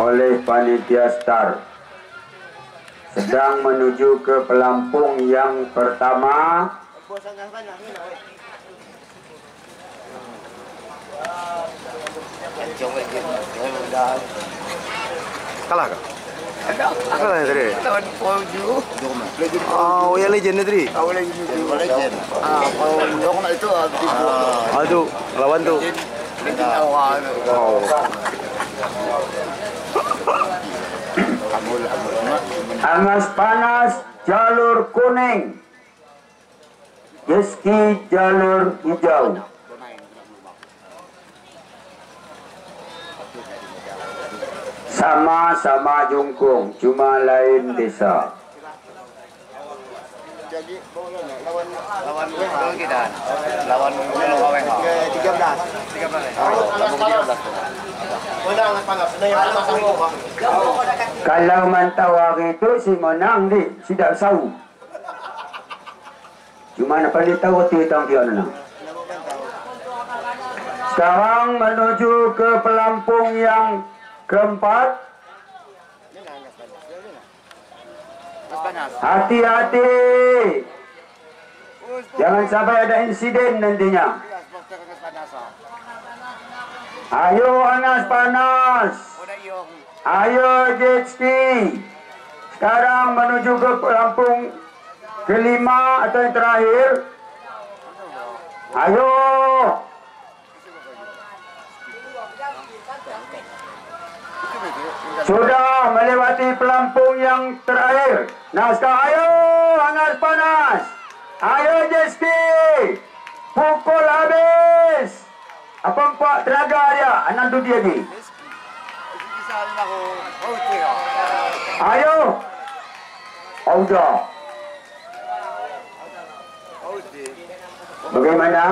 oleh panitia star sedang menuju ke pelampung yang pertama Kalah kah? Ada. Kalah ya tadi? Lawan Pauju. Oh, ya legend ya tadi? Legend. Ah, itu Ah. Lawan tu. Legend awal. Oh. Angas panas jalur kuning Yeski jalur hijau Sama-sama jungkung, cuma lain desa. Lawan lawan lawan kita. Lawan lawan Tiga belas. Tiga belas. Tiga belas. Kalau mantawar itu si menang di sidak sau. Cuma nak pandai tahu ti tang dia nana. Sekarang menuju ke pelampung yang keempat. Hati-hati. Jangan sampai ada insiden nantinya. Ayo Anas panas. Ayo jet ski. Sekarang menuju ke pelampung kelima atau yang terakhir. Ayo. Sudah melewati pelampung yang terakhir. Sekarang ayo hangat panas. Ayo jet ski. Pukul habis. Apa empat tenaga dia? Anak tu dia ni. Ayo. Auda. Bagaimana?